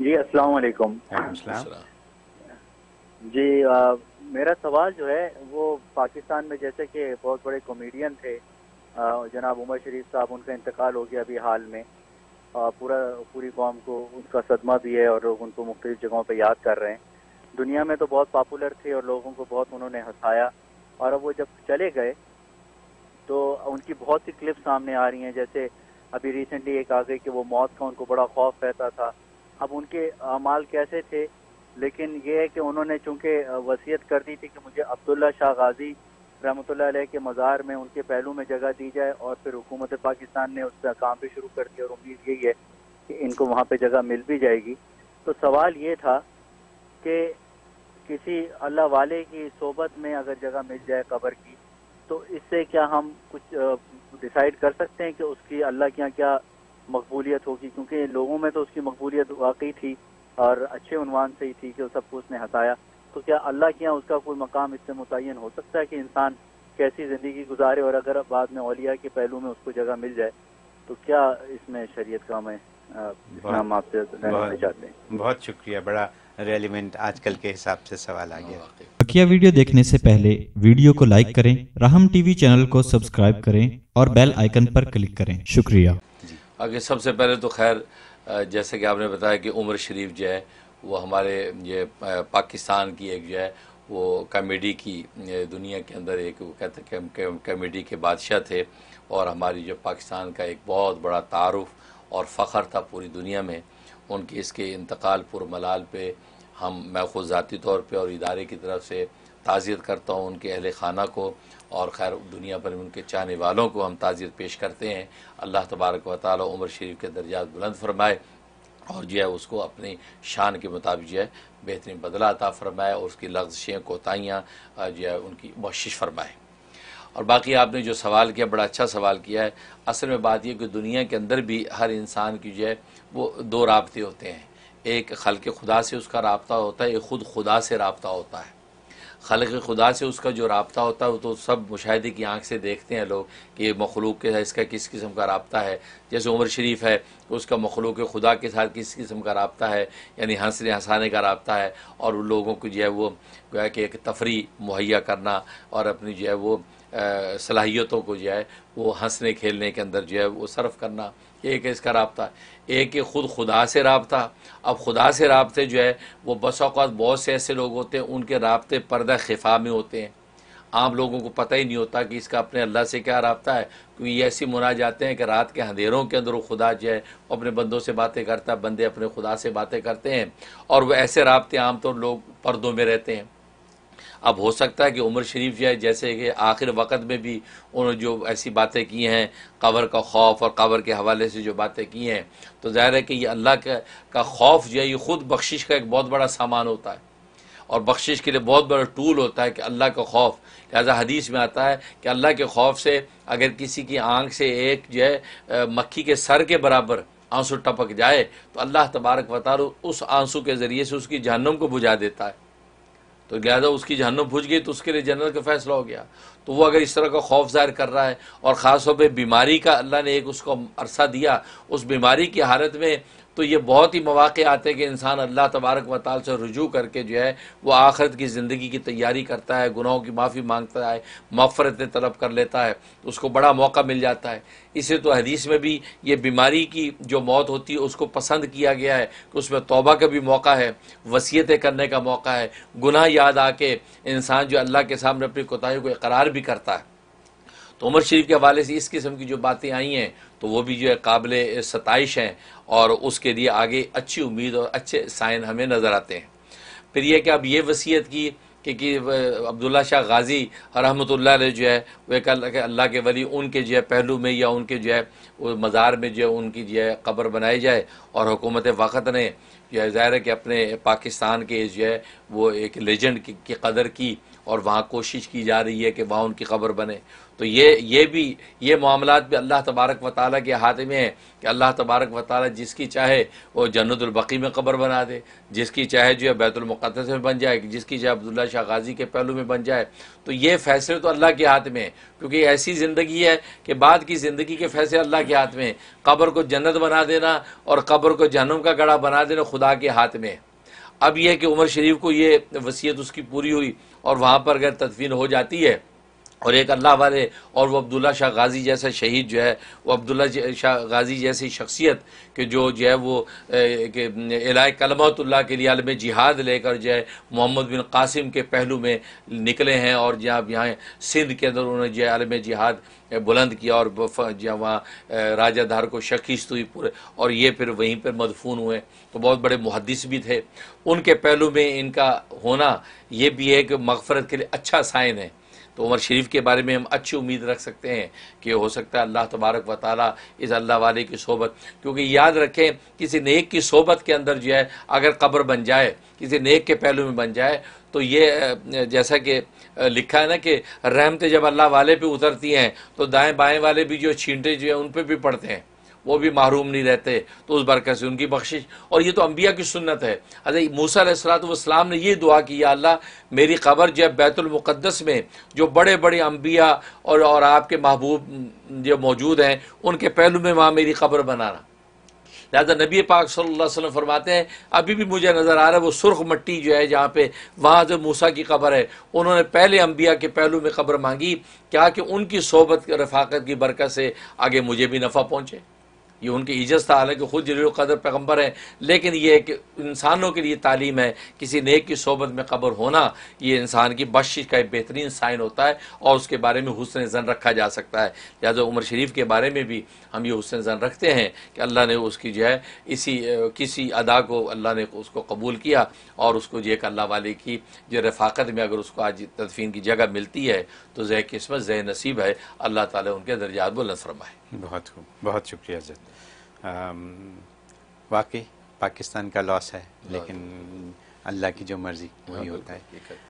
जी अस्सलाम वालेकुम। जी आ, मेरा सवाल जो है वो पाकिस्तान में जैसे कि बहुत बड़े कॉमेडियन थे जनाब उमर शरीफ साहब उनका इंतकाल हो गया अभी हाल में। आ, पूरा पूरी कौम को उनका सदमा भी है और लोग उनको मुख्तलिफ़ जगहों पर याद कर रहे हैं। दुनिया में तो बहुत पॉपुलर थे और लोगों को बहुत उन्होंने हंसाया। और अब वो जब चले गए तो उनकी बहुत सी क्लिप सामने आ रही हैं। जैसे अभी रिसेंटली एक आ गई कि वो मौत का उनको बड़ा खौफ रहता था। अब उनके अमाल कैसे थे? लेकिन ये है कि उन्होंने चूँकि वसीयत कर दी थी कि मुझे अब्दुल्ला शाह गाजी रहमत के मज़ार में उनके पहलू में जगह दी जाए और फिर हुकूमत पाकिस्तान ने उसका काम भी शुरू कर दिया और उम्मीद यही है कि इनको वहाँ पर जगह मिल भी जाएगी। तो सवाल ये था कि किसी अल्लाह वाले की सोबत में अगर जगह मिल जाए कबर की तो इससे क्या हम कुछ डिसाइड कर सकते हैं कि उसकी अल्लाह के यहाँ क्या मकबूलियत होगी क्योंकि लोगों में तो उसकी मकबूलियत वाकई थी और अच्छे उनवान से ही थी कि सबको उसने हटाया। तो क्या अल्लाह के यहाँ उसका कोई मकाम इससे मुतन हो सकता है कि इंसान कैसी ज़िंदगी गुजारे और अगर बाद में औलिया के पहलू में उसको जगह मिल जाए? तो क्या इसमें शरीयत का हमें हम आपसे चाहते हैं? बहुत शुक्रिया बड़ा रेलिवेंट आजकल के हिसाब से सवाल आ गया। बकिया वीडियो देखने से पहले वीडियो को लाइक करें राहम टीवी चैनल को सब्सक्राइब करें और बेल आइकन पर क्लिक करें। शुक्रिया। आगे सबसे पहले तो खैर जैसे कि आपने बताया कि उमर शरीफ जो है, वो हमारे, ये पाकिस्तान की एक जो है, वो कॉमेडी की दुनिया के अंदर एक, वो कहते हैं कॉमेडी के बादशाह थे और हमारी जो पाकिस्तान का एक बहुत बड़ा तारुफ और फ़ख्र था पूरी दुनिया में, उनके इसके इंतकाल पुरमलाल पे हम, मैं खुद ज़ाती तौर पे और इदारे की तरफ़ से ताज़ियत करता हूँ उनके अहल खाना को और खैर दुनिया भर में उनके चाहने वालों को हम ताज़ियत पेश करते हैं। अल्लाह तबारक व ताली उमर शरीफ के दर्जात बुलंद फरमाए और जो है उसको अपनी शान के मुताबिक जो है बेहतरीन बदला अता फरमाए और उसकी लफ्ज़ें कोताहियाँ जो है उनकी बख्शिश फरमाए। और बाकी आपने जो सवाल किया, बड़ा अच्छा सवाल किया है, असल में बात यह कि दुनिया के अंदर भी हर इंसान की जो है वो दो रबते होते हैं। एक खल के खुदा से उसका रबता होता है, एक ख़ुद खुदा से रबता होता है। खल खुदा से उसका जो रबता होता है, वो तो सब मुशाहे की आँख से देखते हैं लोग कि ये मखलूक के साथ इसका किस किस्म का रबता है। जैसे उमर शरीफ है तो उसका मखलूक खुदा के साथ किस किस्म का रबता है, यानी हंसने हंसाने का रबता है, और उन लोगों को जो है वो गोया कि एक तफरी मुहैया करना और अपनी जो है वो सलाहियतों को जो है, वो हंसने खेलने के अंदर जो है, वो सर्व करना एक है इसका रबता एक है ख़ुद खुदा से रबता अब खुदा से रबते जो है, वो बस अवत बहुत से ऐसे लोग होते हैं, उनके रबते पर्दा खिफा में होते हैं। आम लोगों को पता ही नहीं होता कि इसका अपने अल्लाह से क्या रबता है। क्योंकि ये ऐसी मुना जाते हैं कि रात के अंधेरों के अंदर वो खुदा जो है, वो अपने बंदों से बातें करता है, बंदे अपने खुदा से बातें करते हैं। और वह ऐसे रबते आमतौर लोग पर्दों में रहते हैं। अब हो सकता है कि उमर शरीफ जो है जैसे कि आखिर वक़्त में भी उन्होंने जो ऐसी बातें की हैं कबर का खौफ और कबर के हवाले से जो बातें की हैं तो ज़ाहिर है कि ये अल्लाह का, खौफ जो है ये ख़ुद बख्शिश का एक बहुत बड़ा सामान होता है। और बख्शिश के लिए बहुत बड़ा टूल होता है कि अल्लाह का खौफ। लिहाजा हदीस में आता है कि अल्लाह के खौफ से अगर किसी की आँख से एक जो है मक्खी के सर के बराबर आँसू टपक जाए तो अल्लाह तबारक वाली उस आँसू के ज़रिए से उसकी जहन्नम को बुझा देता है। तो लिहाजा उसकी जहन्नम भुज गई तो उसके लिए जनरल का फैसला हो गया। तो वो अगर इस तरह का खौफ ज़ाहिर कर रहा है और ख़ास तौर पर बीमारी का अल्लाह ने एक उसको अरसा दिया, उस बीमारी की हालत में तो ये बहुत ही मौाक़े आते हैं कि इंसान अल्लाह तबारक वाल से रुजू करके जो है, वो आखरत की ज़िंदगी की तैयारी करता है, गुनाहों की माफ़ी माँगता है मफ़रत तलब कर लेता है तो उसको बड़ा मौका मिल जाता है। इसे तो हदीस में भी ये बीमारी की जो मौत होती है, उसको पसंद किया गया है कि उसमें तोबा का भी मौका है, वसीयतें करने का मौका है। गुनाह याद आके इंसान जो अल्लाह के सामने अपनी कोताही को इकरार भी करता है। तो उमर शरीफ के हवाले से इस किस्म की जो बातें आई हैं तो वो भी जो है काबिल सतश हैं और उसके लिए आगे अच्छी उम्मीद और अच्छे साइन हमें नज़र आते हैं। फिर यह कि अब ये वसीयत की कि, कि अब्दुल्ला शाह गाजी रहमत जो है वह एक अल्लाह के वली उनके जो है पहलू में या उनके जो है मज़ार में जो है उनकी जो है कब्र बनाई जाए और हुकूमत फ़त ने जो है ज़ाहिर है कि अपने पाकिस्तान के जो है वो एक लेजेंड की, की कदर की और वहाँ कोशिश की जा रही है कि वहाँ उनकी खबर बने। तो ये ये भी, ये मामला भी अल्लाह तबारक व ताली के हाथ में है कि अल्लाह तबारक व ताली जिसकी चाहे वो जन्नतुलबकी में कब्र बना दे, जिसकी चाहे जो है बैतुलमक़दस में बन जाए, जिसकी चाहे अब्दुल्ला शाह गाजी के पहलू में बन जाए। तो ये फैसले तो अल्लाह के हाथ में है, क्योंकि ऐसी ज़िंदगी है कि बाद की ज़िंदगी के फैसले अल्लाह के हाथ में कब्र को जन्नत बना देना और कब्र को जहनुम का गड़ा बना देना खुदा के हाथ में अब यह कि उमर शरीफ को ये वसीयत उसकी पूरी हुई और वहाँ पर अगर तदफीन हो जाती है और एक अल्लाह वाले और वो अब्दुल्ला शाह गाजी जैसा शहीद जो है, वो अब्दुल्ला शाह गाजी जैसी शख्सियत के जो जो है वो इलाय कलमतुल्ला के लिए आलम जिहाद लेकर जो है मोहम्मद बिन कासिम के पहलू में निकले हैं और जहाँ, यहाँ सिंध के अंदर उन्होंने जो है आलम जिहाद बुलंद किया और जहाँ वहाँ राजाधार को शकीस्त हुई पूरे और ये फिर वहीं पर मदफून हुए। तो बहुत बड़े मुहदस भी थे। उनके पहलू में इनका होना ये भी एक मगफरत के लिए अच्छा साइन है। तो उमर शरीफ के बारे में हम अच्छी उम्मीद रख सकते हैं कि हो सकता है अल्लाह तबारक व ताली इस अल्लाह वाले की सोबत क्योंकि याद रखें, किसी नेक की सोबत के अंदर जो है, अगर कब्र बन जाए, किसी नेक के पहलू में बन जाए तो ये जैसा कि लिखा है ना कि रहमतें जब अल्लाह वाले पे उतरती हैं तो दाएँ बाएँ वाले भी जो छींटे जो है, उन पर भी पड़ते हैं। वो भी महरूम नहीं रहते तो उस बरकत से उनकी बख्शिश। और ये तो अम्बिया की सुन्नत है। अरे मूसा सलाम ने ये दुआ की अल्लाह, मेरी खबर जो है बैतुलमक़दस में, जो बड़े बड़े अम्बिया और और आपके महबूब जो मौजूद हैं, उनके पहलू में वहाँ मेरी खबर बनाना। लिहाजा नबी पाक सल्लल्लाहु अलैहि फरमाते हैं, अभी भी मुझे नज़र आ रहा है वो सुर्ख मट्टी जो है जहाँ पे, वहाँ जो मूसा की कब्र है, उन्होंने पहले अम्बिया के पहलू में कब्र मांगी, क्या कि उनकी सोबत, रफाकत की बरकत से आगे मुझे भी नफ़ा पहुँचे। ये उनकी इज़्ज़त था हालाँकि खुद ज़रूर कदर पैगंबर है, लेकिन ये एक इंसानों के लिए तालीम है, किसी नेक की सोबत में कब्र होना, ये इंसान की बख्शिश का एक बेहतरीन साइन होता है और उसके बारे में हुसन जन रखा जा सकता है। लिहाजा उमर शरीफ के बारे में भी हम ये हुसन जन रखते हैं कि अल्लाह ने उसकी जो है, इसी किसी अदा को अल्लाह ने उसको कबूल किया और उसको जो एक अल्लाह वाले की जो रफाकत में अगर उसको आज तदफीन की जगह मिलती है तो जय किस्मत जय नसीब है, अल्लाह ताला उनके दर्जात बुलंद फरमाए। बहुत बहुत शुक्रिया जद वाकई पाकिस्तान का लॉस है लेकिन अल्लाह की जो मर्ज़ी वही होता है।